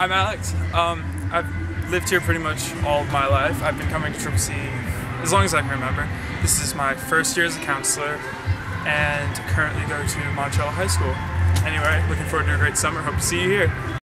I'm Alex. Um, I've lived here pretty much all of my life. I've been coming to Triple C as long as I can remember. This is my first year as a counselor and currently go to Monticello High School. Anyway, looking forward to a great summer. Hope to see you here.